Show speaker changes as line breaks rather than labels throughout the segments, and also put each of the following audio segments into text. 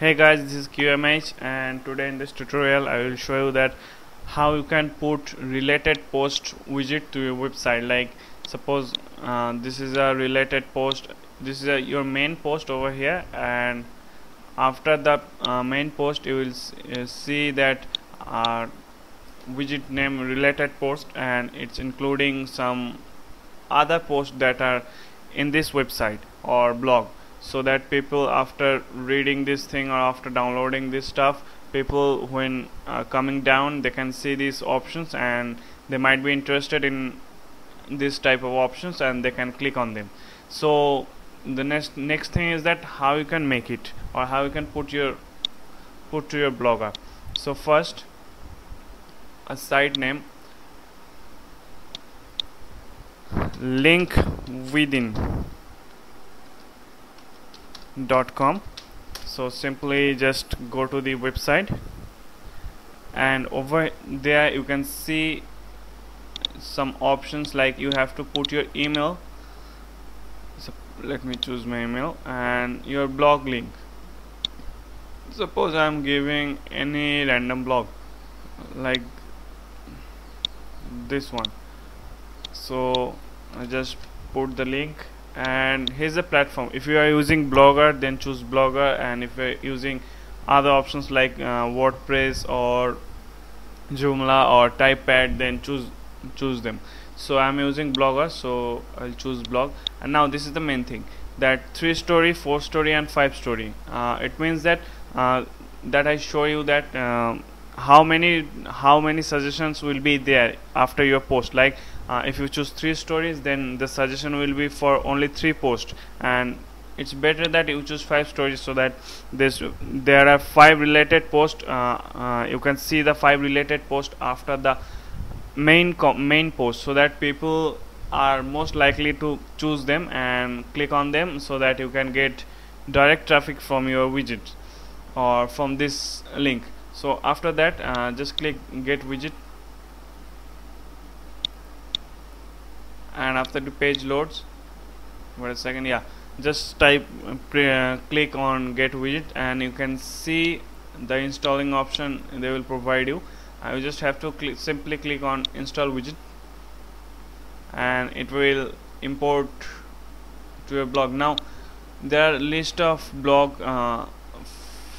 hey guys this is QMH and today in this tutorial I will show you that how you can put related post widget to your website. Like suppose uh, this is a related post this is a, your main post over here and after the uh, main post you will uh, see that uh, widget name related post and it's including some other posts that are in this website or blog so that people after reading this thing or after downloading this stuff people when uh, coming down they can see these options and they might be interested in this type of options and they can click on them. So the next next thing is that how you can make it or how you can put your put to your blogger so first a site name. Link within com. So simply just go to the website. And over there you can see some options like you have to put your email. So let me choose my email and your blog link. Suppose I'm giving any random blog like this one. So I just put the link and here's the platform. If you are using blogger then choose blogger. And if you're using other options like uh, wordpress or joomla or typepad then choose choose them. So i'm using blogger so i'll choose blog. And now this is the main thing that three story four story and five story. Uh, it means that uh, that i show you that um, how many how many suggestions will be there after your post. Like uh, if you choose three stories then the suggestion will be for only three posts. And it's better that you choose five stories so that this there are five related posts uh, uh, you can see the five related posts after the main main post so that people are most likely to choose them and click on them so that you can get direct traffic from your widget or from this link. So after that uh, just click get widget and after the page loads wait a second yeah. Just type uh, click on get widget and you can see the installing option they will provide you. I will just have to simply click on install widget. And it will import to your blog. Now there are list of blog uh,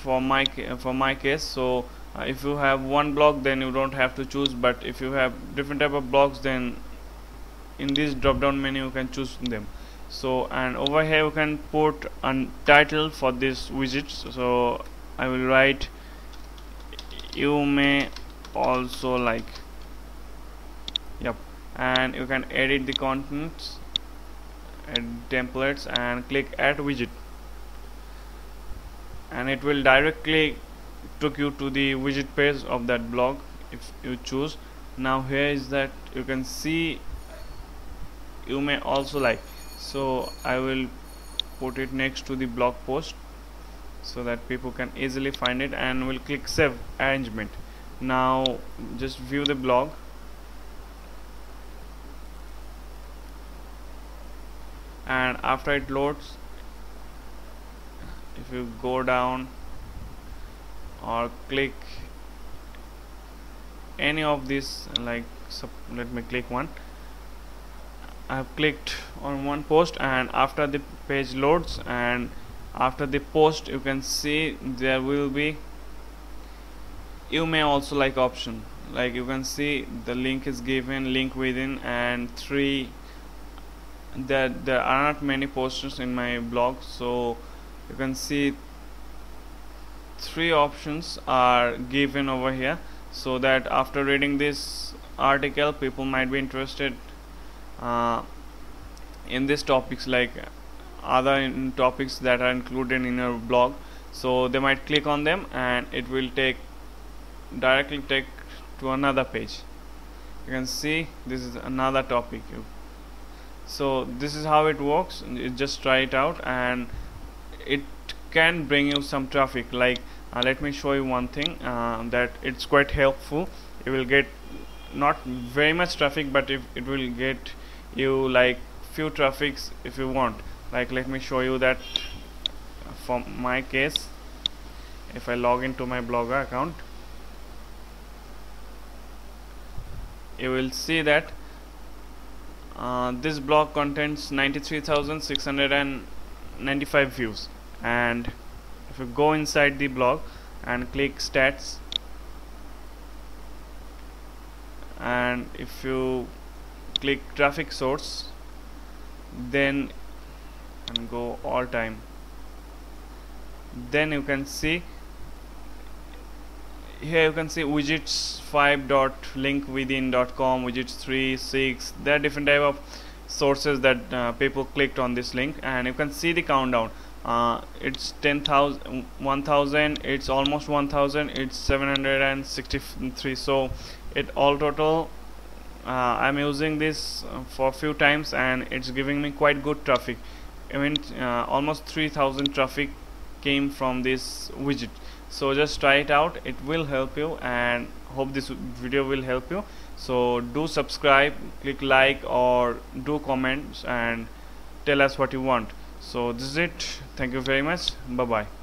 for my for my case. So uh, if you have one blog then you don't have to choose. But if you have different type of blogs then in this drop down menu you can choose them. So and over here you can put a title for this widget. So I will write you may also like. Yep and you can edit the contents add templates and click add widget. And it will directly took you to the widget page of that blog if you choose. Now here is that. You can see you may also like. So I will put it next to the blog post so that people can easily find it and will click save arrangement. Now just view the blog. And after it loads if you go down or click any of these like let me click one I have clicked on one post and after the page loads and after the post you can see there will be you may also like option. Like you can see the link is given LinkWithin and three that there are not many posters in my blog. So you can see three options are given over here. So that after reading this article people might be interested in these topics like other topics that are included in your blog. So they might click on them and it will take directly take to another page. You can see this is another topic so this is how it works. You just try it out and it can bring you some traffic. Like uh, let me show you one thing uh, that it's quite helpful. You will get not very much traffic but if it will get you like few traffics if you want. Like let me show you that for my case if I log into my blogger account you will see that uh, this blog contains 93,695 views. And if you go inside the blog and click stats and if you click traffic source then and go all time. Then you can see here you can see widgets 5 dot linkwithin dot com widgets 3 6 there are different type of sources that uh, people clicked on this link and you can see the countdown. Uh, it's 10,000 1000 it's almost 1000 it's 763 so it all total I'm using this uh, for a few times and it's giving me quite good traffic. I mean uh, almost 3000 traffic came from this widget. So just try it out. It will help you and hope this video will help you. So do subscribe click like or do comments and tell us what you want. So this is it. Thank you very much. Bye bye